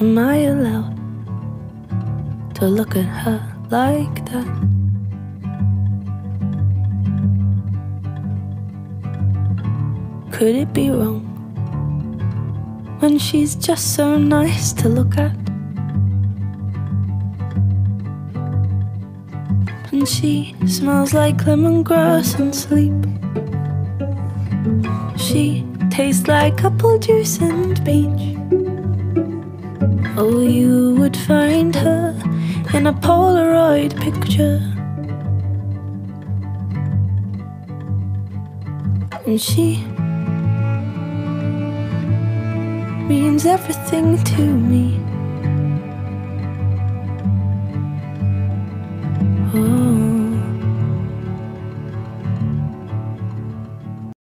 Am I allowed to look at her like that? Could it be wrong when she's just so nice to look at? And she smells like lemongrass and sleep. She tastes like apple juice and beach. Oh, you would find her in a Polaroid picture. And she means everything to me. Oh.